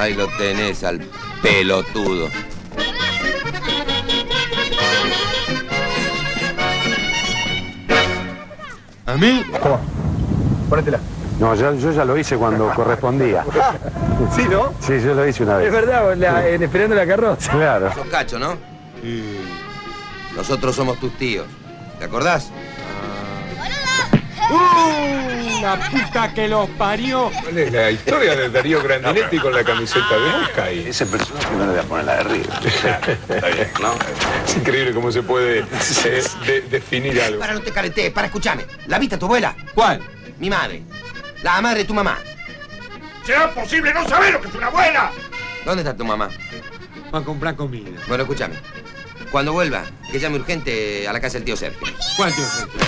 Ahí lo tenés al pelotudo. ¿A mí? Pónetela. No, yo, yo ya lo hice cuando correspondía. ¿Sí, no? Sí, yo lo hice una Es vez. verdad, la- en esperando la carroza. Claro. Sos cacho, ¿no? Nosotros somos tus tíos. ¿Te acordás? La puta que los parió. ¿Cuál es la historia de Darío Grandinetti con la camiseta de Boca? ahí? Ese personaje no le voy a poner la de River. Está bien, ¿no? Es increíble cómo se puede eh, de- definir algo. Para, no te caretees, para, escuchame. ¿La viste a tu abuela? ¿Cuál? Mi madre. La madre de tu mamá. ¿Será posible no saber lo que es una abuela? ¿Dónde está tu mamá? Va a comprar comida. Bueno, escúchame. Cuando vuelva, que llame urgente a la casa del tío Sergio. ¿Cuál tío Sergio?